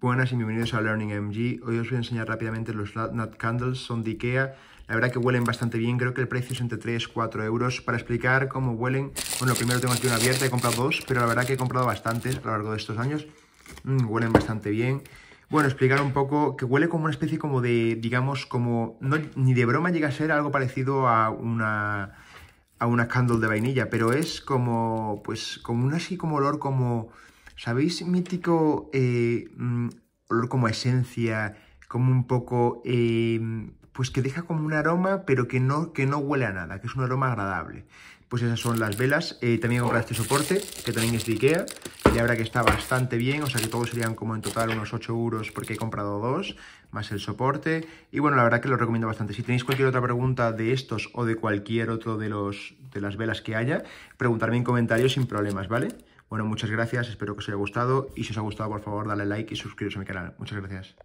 Buenas y bienvenidos a Learning MG. Hoy os voy a enseñar rápidamente los Nut Candles, son de Ikea. La verdad que huelen bastante bien, creo que el precio es entre 3 y 4 euros. Para explicar cómo huelen, bueno, primero tengo aquí una abierta, he comprado dos, pero la verdad que he comprado bastantes a lo largo de estos años. Mm, huelen bastante bien. Bueno, explicar un poco que huele como una especie como de, digamos, como, no, ni de broma llega a ser algo parecido a una, a una candle de vainilla, pero es como, pues, como un así como olor como ¿Sabéis mítico eh, mm, olor como esencia, como un poco, eh, pues que deja como un aroma, pero que no, que no huele a nada, que es un aroma agradable? Pues esas son las velas. Eh, también he comprado este soporte, que también es de Ikea, y ahora que está bastante bien, o sea que todos serían como en total unos 8 euros porque he comprado dos, más el soporte. Y bueno, la verdad que lo recomiendo bastante. Si tenéis cualquier otra pregunta de estos o de cualquier otro de, los, de las velas que haya, preguntarme en comentarios sin problemas, ¿vale? Bueno, muchas gracias, espero que os haya gustado y si os ha gustado por favor dale like y suscribiros a mi canal. Muchas gracias.